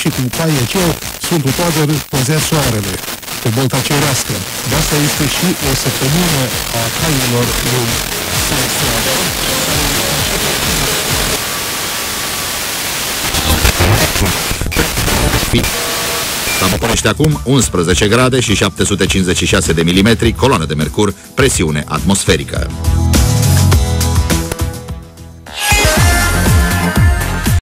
și cu caieceu, Sfântul Toader păzea soarele pe bolta cerească. De asta este și o săptămână a cailor lui Sfântul Toader, La acum 11 grade și 756 de milimetri, coloană de mercur, presiune atmosferică.